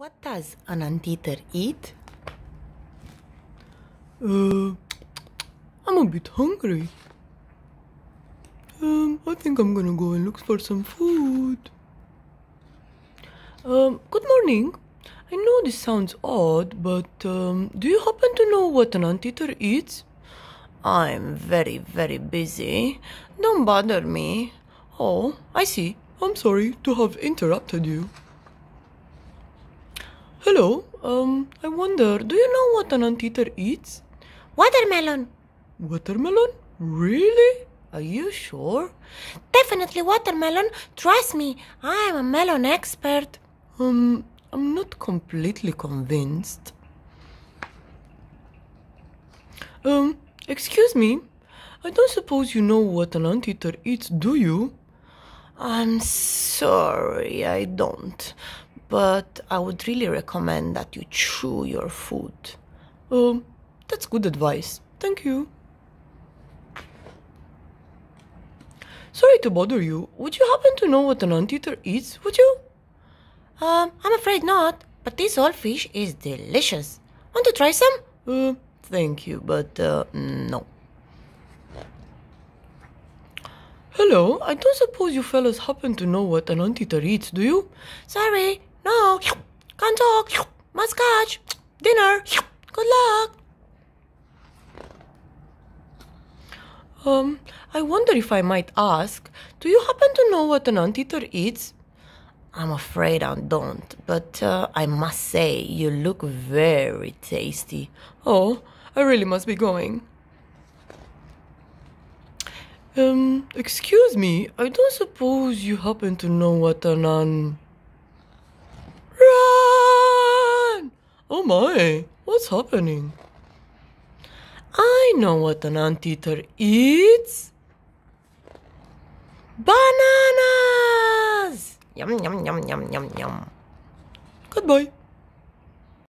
What does an anteater eat? Uh, I'm a bit hungry. Um, I think I'm gonna go and look for some food. Um, good morning. I know this sounds odd, but um, do you happen to know what an anteater eats? I'm very, very busy. Don't bother me. Oh, I see. I'm sorry to have interrupted you. Hello, um, I wonder, do you know what an anteater eats? Watermelon. Watermelon? Really? Are you sure? Definitely watermelon. Trust me, I'm a melon expert. Um, I'm not completely convinced. Um, excuse me. I don't suppose you know what an anteater eats, do you? I'm sorry, I don't. But I would really recommend that you chew your food. Um, that's good advice. Thank you. Sorry to bother you. Would you happen to know what an anteater eats, would you? Um, I'm afraid not, but this old fish is delicious. Want to try some? Uh, thank you, but uh, no. Hello, I don't suppose you fellas happen to know what an anteater eats, do you? Sorry, no. Can't talk. Must catch. Dinner. Good luck. Um, I wonder if I might ask, do you happen to know what an anteater eats? I'm afraid I don't, but uh, I must say you look very tasty. Oh, I really must be going. Um, excuse me, I don't suppose you happen to know what an an... Oh my, what's happening? I know what an anteater eats. Bananas! Yum, yum, yum, yum, yum, yum. Goodbye.